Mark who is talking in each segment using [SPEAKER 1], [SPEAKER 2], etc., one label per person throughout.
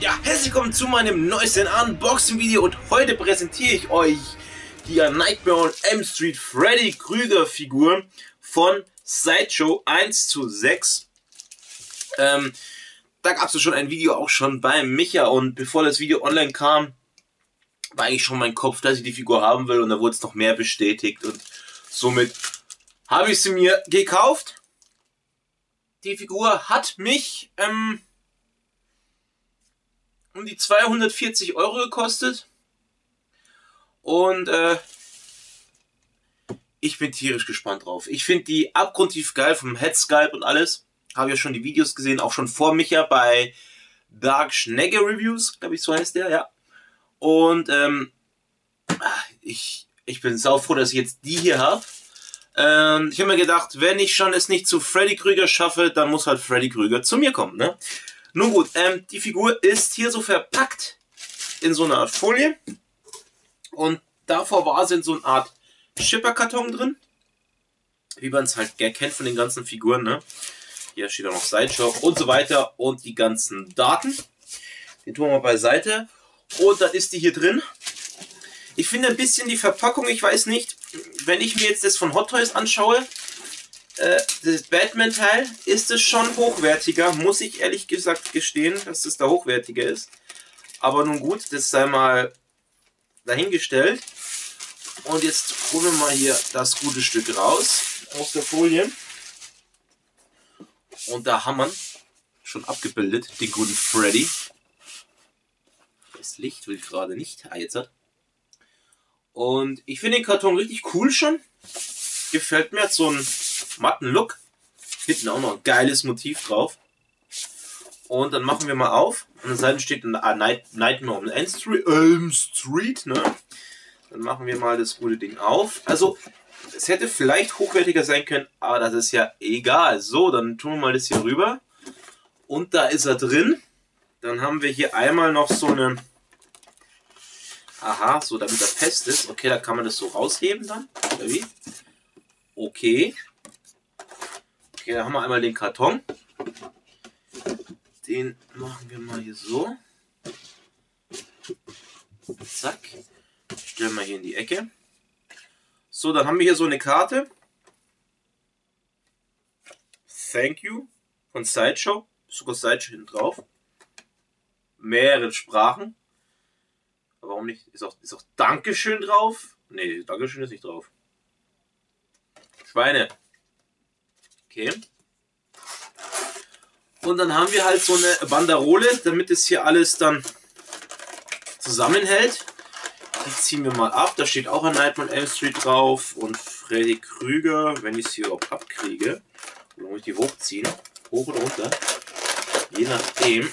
[SPEAKER 1] Ja, herzlich willkommen zu meinem neuesten Unboxing-Video und heute präsentiere ich euch die Nightmare on M Street Freddy Krüger Figur von Sideshow 1 zu 6. Ähm, da gab es schon ein Video auch schon bei Micha und bevor das Video online kam, war eigentlich schon mein Kopf, dass ich die Figur haben will und da wurde es noch mehr bestätigt und somit habe ich sie mir gekauft. Die Figur hat mich ähm, um die 240 Euro gekostet. Und äh, ich bin tierisch gespannt drauf. Ich finde die abgrundtief geil vom Head Sculpt und alles. Habe ja schon die Videos gesehen, auch schon vor mich ja bei Dark Schnegge Reviews, glaube ich, so heißt der, ja. Und ähm, ich, ich bin sau froh, dass ich jetzt die hier habe. Ähm, ich habe mir gedacht, wenn ich schon es nicht zu Freddy Krüger schaffe, dann muss halt Freddy Krüger zu mir kommen, ne? Nun gut, ähm, die Figur ist hier so verpackt in so einer Folie. Und davor war sie in so einer Art Schipperkarton drin. Wie man es halt kennt von den ganzen Figuren. Ne? Hier steht auch noch Sideshow und so weiter und die ganzen Daten. Den tun wir mal beiseite. Und dann ist die hier drin. Ich finde ein bisschen die Verpackung, ich weiß nicht, wenn ich mir jetzt das von Hot Toys anschaue, äh, das Batman-Teil ist es schon hochwertiger, muss ich ehrlich gesagt gestehen, dass es da hochwertiger ist. Aber nun gut, das sei mal dahingestellt. Und jetzt holen wir mal hier das gute Stück raus aus der Folie. Und da haben wir schon abgebildet, den guten Freddy. Das Licht will gerade nicht. Ah. Und ich finde den Karton richtig cool schon. Gefällt mir. Hat so einen matten Look. Hinten auch noch ein geiles Motiv drauf. Und dann machen wir mal auf. An der Seite steht Night, Nightmare on Elm Street, Elm Street, ne? Dann machen wir mal das gute Ding auf. Also, es hätte vielleicht hochwertiger sein können, aber das ist ja egal. So, dann tun wir mal das hier rüber. Und da ist er drin. Dann haben wir hier einmal noch so eine... Aha, so damit er fest ist. Okay, da kann man das so rausheben dann. Oder wie? Okay. Okay, da haben wir einmal den Karton. Den machen wir mal hier so. Zack. Stellen wir hier in die Ecke. So, dann haben wir hier so eine Karte. Thank you von Sideshow. Sogar Sideshow hinten drauf. Mehrere Sprachen. Aber warum nicht? Ist auch, ist auch Dankeschön drauf? Nee, Dankeschön ist nicht drauf. Schweine. Okay. Und dann haben wir halt so eine Banderole, damit es hier alles dann zusammenhält. Die ziehen wir mal ab. Da steht auch ein Nightmare on Elm Street drauf und Freddy Krüger, wenn ich es hier überhaupt abkriege. Oder muss ich die hochziehen? Hoch oder runter? Je nachdem.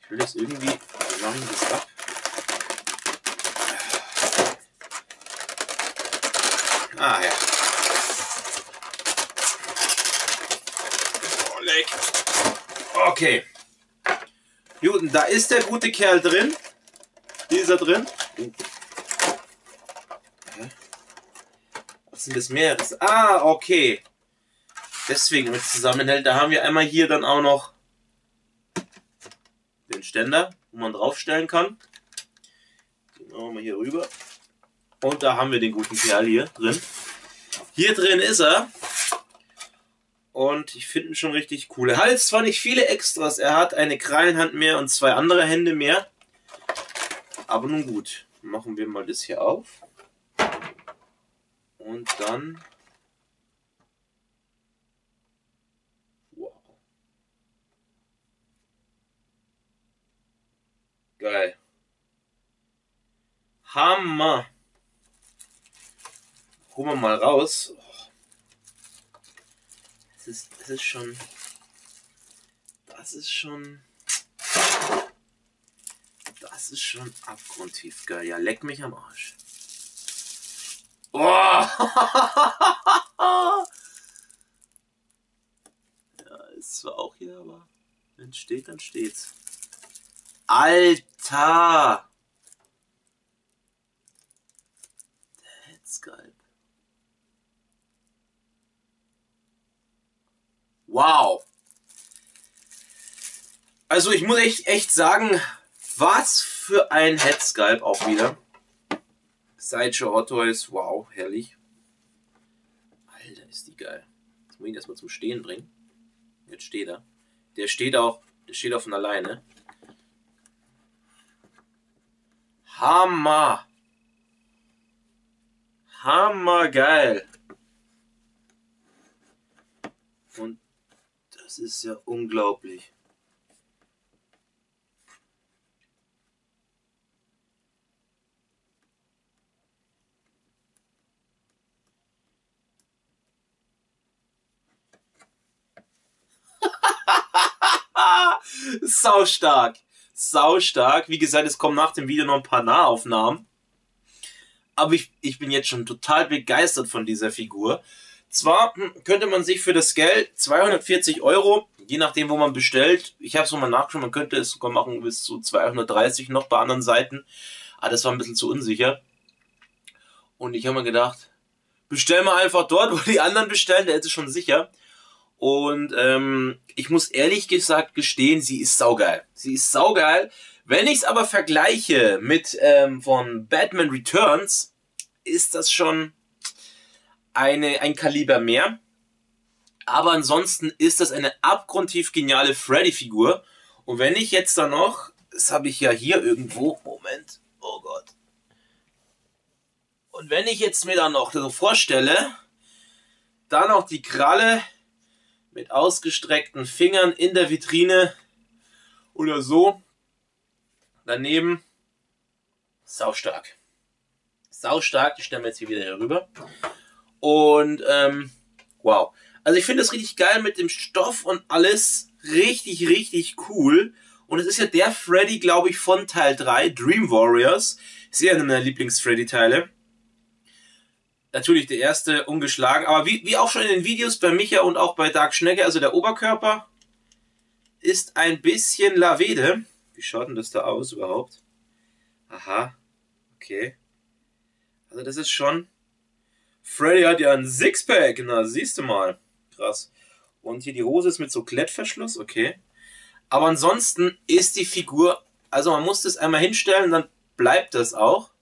[SPEAKER 1] Ich will das irgendwie. Wie mache ich das ab? Ah ja. Leck. Okay. Gut, da ist der gute Kerl drin. Hier ist er drin. Was sind das mehr? Ah, okay. Deswegen mit zusammenhält. Da haben wir einmal hier dann auch noch den Ständer, wo man draufstellen kann. Machen wir mal hier rüber. Und da haben wir den guten Kerl hier drin. Hier drin ist er. Und ich finde ihn schon richtig cool. Er hat zwar nicht viele Extras. Er hat eine Krallenhand mehr und zwei andere Hände mehr. Aber nun gut. Machen wir mal das hier auf. Und dann... Wow. Geil. Hammer. Holen wir mal raus. Das ist, das ist schon. Das ist schon. Das ist schon abgrundtief geil. Ja, leck mich am Arsch. Oh! ja, ist zwar auch hier, aber wenn es steht, dann steht's. Alter! That's geil. Wow. Also ich muss echt, echt sagen, was für ein Headsculpt auch wieder. Sideshow Hot Toys, wow, herrlich. Alter, ist die geil. Jetzt muss ich ihn erstmal zum Stehen bringen. Jetzt steht er. Der steht auch, der steht auch von alleine. Hammer! Hammergeil! Und das ist ja unglaublich. Sau stark. Sau stark. Wie gesagt, es kommen nach dem Video noch ein paar Nahaufnahmen. Aber ich, ich bin jetzt schon total begeistert von dieser Figur. Zwar könnte man sich für das Geld 240 Euro, je nachdem, wo man bestellt, ich habe es nochmal nachgeschaut, man könnte es sogar machen bis zu 230 noch bei anderen Seiten. Aber das war ein bisschen zu unsicher. Und ich habe mir gedacht, bestell mal einfach dort, wo die anderen bestellen, der ist schon sicher. Und ähm, ich muss ehrlich gesagt gestehen, sie ist saugeil. Sie ist saugeil. Wenn ich es aber vergleiche mit ähm, von Batman Returns, ist das schon eine, ein Kaliber mehr. Aber ansonsten ist das eine abgrundtief geniale Freddy-Figur. Und wenn ich jetzt da noch, das habe ich ja hier irgendwo, Moment, oh Gott. Und wenn ich jetzt mir dann noch so vorstelle, da noch die Kralle mit ausgestreckten Fingern in der Vitrine oder so. Daneben saustark. Saustark, die stellen wir jetzt hier wieder herüber. Und ähm, wow. Also ich finde es richtig geil mit dem Stoff und alles. Richtig, richtig cool. Und es ist ja der Freddy, glaube ich, von Teil 3, Dream Warriors. Ist ja einer meiner Lieblings-Freddy-Teile. Natürlich der erste ungeschlagen, aber wie, wie auch schon in den Videos bei Micha und auch bei Dark Schnecke, also der Oberkörper ist ein bisschen Lavede. Wie schaut denn das da aus überhaupt? Aha, okay. Also das ist schon... Freddy hat ja ein Sixpack, na siehst du mal. Krass. Und hier die Hose ist mit so Klettverschluss, okay. Aber ansonsten ist die Figur, also man muss das einmal hinstellen, dann bleibt das auch.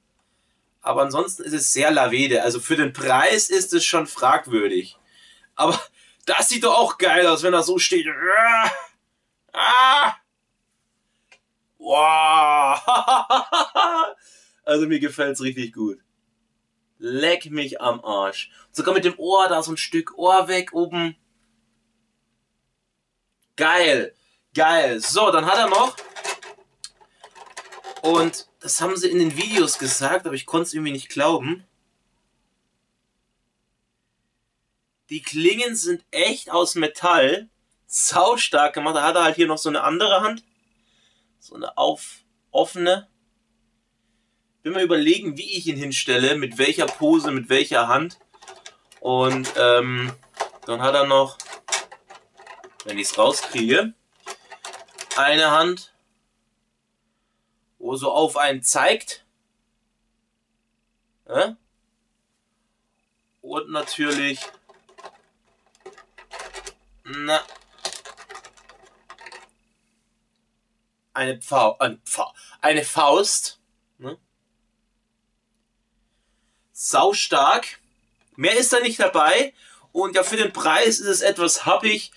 [SPEAKER 1] Aber ansonsten ist es sehr lavede. Also für den Preis ist es schon fragwürdig. Aber das sieht doch auch geil aus, wenn er so steht. Ah! Wow! also mir gefällt's richtig gut. Leck mich am Arsch. Sogar mit dem Ohr, da so ein Stück Ohr weg oben. Geil. Geil. So, dann hat er noch. Und das haben sie in den Videos gesagt, aber ich konnte es irgendwie nicht glauben. Die Klingen sind echt aus Metall. Sau stark gemacht. Da hat er halt hier noch so eine andere Hand. So eine auf, offene. Bin mal überlegen, wie ich ihn hinstelle. Mit welcher Pose, mit welcher Hand. Und ähm, dann hat er noch, wenn ich es rauskriege, eine Hand wo so auf einen zeigt. Ja? Und natürlich na, eine, Pfau, eine, Pfau, eine Faust. Ne? Sau stark. Mehr ist da nicht dabei. Und ja, für den Preis ist es etwas happig.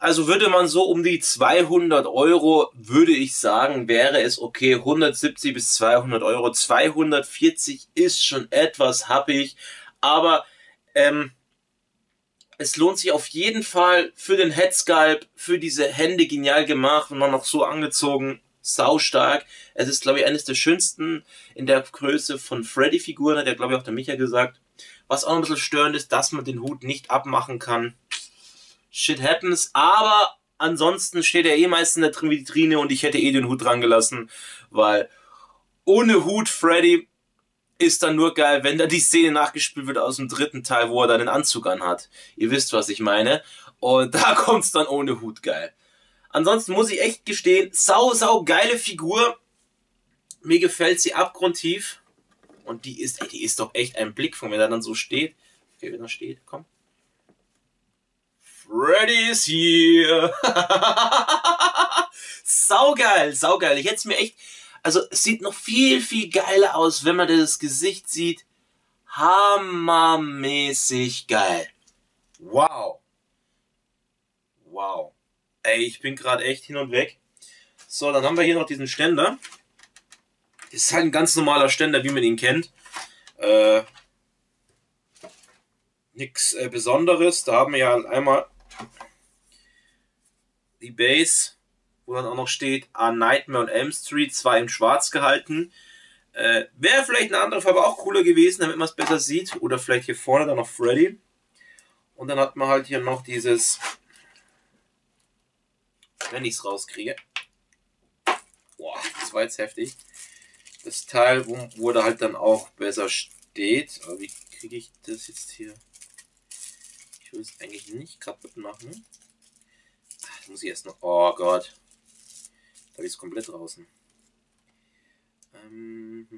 [SPEAKER 1] Also würde man so um die 200 Euro, würde ich sagen, wäre es okay. 170 bis 200 Euro. 240 ist schon etwas happig. Aber ähm, es lohnt sich auf jeden Fall für den Headsculpt, für diese Hände genial gemacht und man noch so angezogen. Sau stark. Es ist, glaube ich, eines der schönsten in der Größe von Freddy-Figuren, hat ja, glaube ich, auch der Micha gesagt. Was auch ein bisschen störend ist, dass man den Hut nicht abmachen kann shit happens, aber ansonsten steht er eh meist in der Vitrine und ich hätte eh den Hut dran gelassen, weil ohne Hut Freddy ist dann nur geil, wenn da die Szene nachgespielt wird aus dem dritten Teil, wo er dann den Anzug anhat. Ihr wisst, was ich meine. Und da kommt's dann ohne Hut geil. Ansonsten muss ich echt gestehen, sau, sau geile Figur. Mir gefällt sie abgrundtief. Und die ist, ey, die ist doch echt ein Blick von mir, der dann so steht. Okay, wenn er steht, komm. Freddy ist hier. saugeil, saugeil. Ich hätte es mir echt, also es sieht noch viel, viel geiler aus, wenn man das Gesicht sieht. Hammermäßig geil. Wow. Wow. Ey, ich bin gerade echt hin und weg. So, dann haben wir hier noch diesen Ständer. Das ist halt ein ganz normaler Ständer, wie man ihn kennt. Äh, nix äh, Besonderes. Da haben wir ja einmal die Base, wo dann auch noch steht A Nightmare on Elm Street, zwar in schwarz gehalten. Äh, Wäre vielleicht eine andere Farbe auch cooler gewesen, damit man es besser sieht. Oder vielleicht hier vorne dann noch Freddy. Und dann hat man halt hier noch dieses, wenn ich es rauskriege. Boah, das war jetzt heftig. Das Teil, da halt dann auch besser steht. Aber wie kriege ich das jetzt hier? Ich will es eigentlich nicht kaputt machen. Das muss ich erst noch. Oh Gott. Da ich es komplett draußen. Ähm.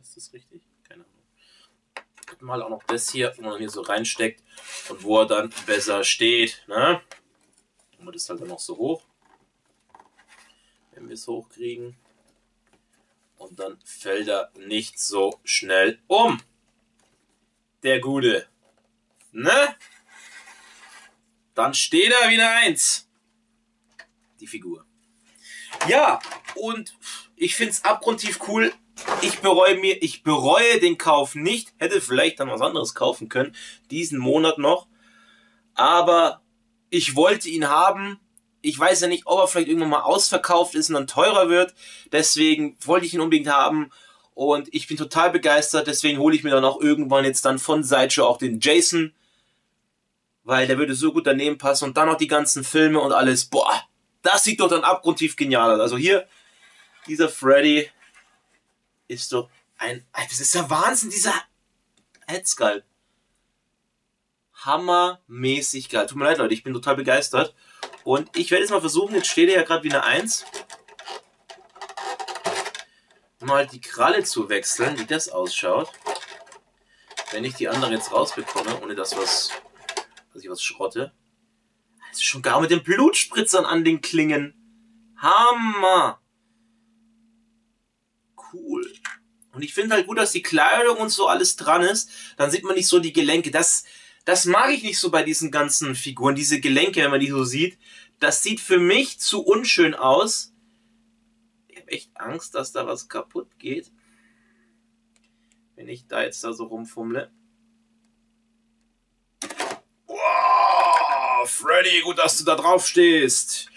[SPEAKER 1] Ist das richtig? Keine Ahnung. Mal auch noch das hier, wo man hier so reinsteckt und wo er dann besser steht. Ne? Und man das halt dann noch so hoch. Wenn wir es hochkriegen. Und dann fällt er nicht so schnell um. Der Gute. Ne? Dann steht er wieder eins. Die Figur. Ja, und ich finde es abgrundtief cool. Ich bereue mir, ich bereue den Kauf nicht. Hätte vielleicht dann was anderes kaufen können. Diesen Monat noch. Aber ich wollte ihn haben. Ich weiß ja nicht, ob er vielleicht irgendwann mal ausverkauft ist und dann teurer wird. Deswegen wollte ich ihn unbedingt haben. Und ich bin total begeistert. Deswegen hole ich mir dann auch irgendwann jetzt dann von Sideshow auch den Jason weil der würde so gut daneben passen und dann noch die ganzen Filme und alles. Boah, das sieht doch dann abgrundtief genial aus. Also hier, dieser Freddy ist doch ein, das ist der Wahnsinn, dieser Headskull. Hammermäßig geil. Tut mir leid, Leute, ich bin total begeistert. Und ich werde jetzt mal versuchen, jetzt steht er ja gerade wie eine 1. Mal die Kralle zu wechseln, wie das ausschaut. Wenn ich die andere jetzt rausbekomme, ohne dass was dass ich was schrotte. Das ist schon gar mit den Blutspritzern an den Klingen. Hammer! Cool. Und ich finde halt gut, dass die Kleidung und so alles dran ist. Dann sieht man nicht so die Gelenke. Das, das mag ich nicht so bei diesen ganzen Figuren. Diese Gelenke, wenn man die so sieht. Das sieht für mich zu unschön aus. Ich habe echt Angst, dass da was kaputt geht. Wenn ich da jetzt da so rumfummle. Freddy, gut, dass du da drauf stehst.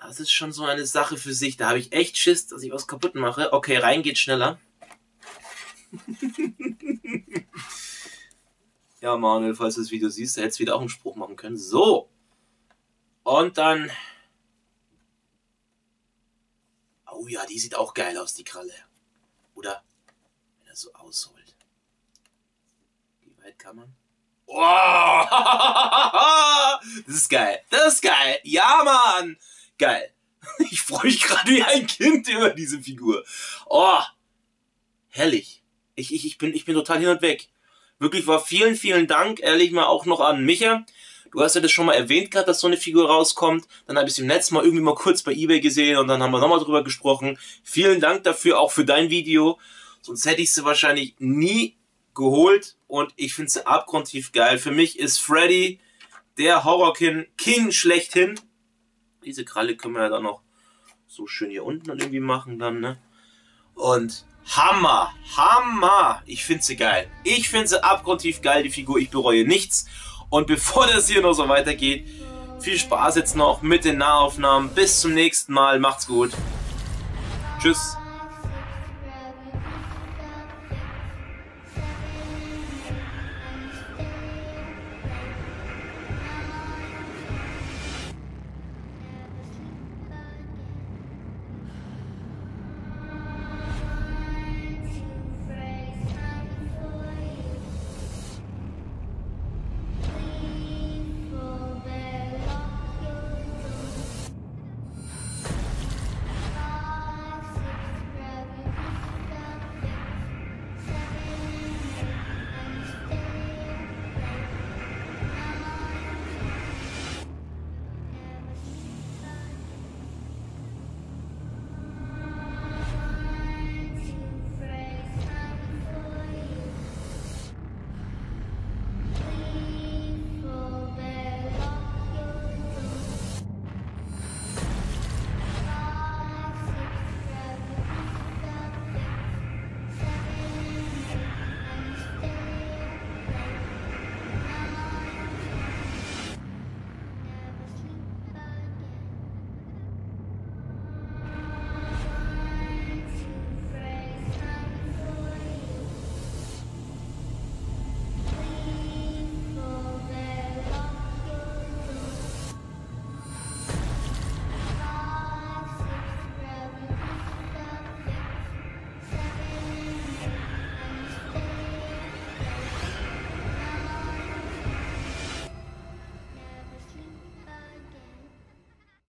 [SPEAKER 1] Das ist schon so eine Sache für sich. Da habe ich echt Schiss, dass ich was kaputt mache. Okay, rein geht schneller. ja, Manuel, falls du das Video siehst, da hättest du wieder auch einen Spruch machen können. So. Und dann. Oh ja, die sieht auch geil aus, die Kralle. Oder wenn er so ausholt. Wie weit kann man? Wow. Das ist geil. Das ist geil. Ja, Mann. Geil. Ich freue mich gerade wie ein Kind über diese Figur. Oh. Herrlich. Ich, ich, ich, bin, ich bin total hin und weg. Wirklich war vielen, vielen Dank. Ehrlich mal auch noch an Micha. Du hast ja das schon mal erwähnt gehabt, dass so eine Figur rauskommt. Dann habe ich es im Netz mal irgendwie mal kurz bei Ebay gesehen und dann haben wir nochmal drüber gesprochen. Vielen Dank dafür, auch für dein Video. Sonst hätte ich sie wahrscheinlich nie geholt und ich finde sie abgrundtief geil. Für mich ist Freddy der Horror-King King schlechthin. Diese Kralle können wir ja dann noch so schön hier unten irgendwie machen dann, ne? Und Hammer, Hammer. Ich finde sie geil. Ich finde sie abgrundtief geil, die Figur. Ich bereue nichts. Und bevor das hier noch so weitergeht, viel Spaß jetzt noch mit den Nahaufnahmen. Bis zum nächsten Mal. Macht's gut. Tschüss.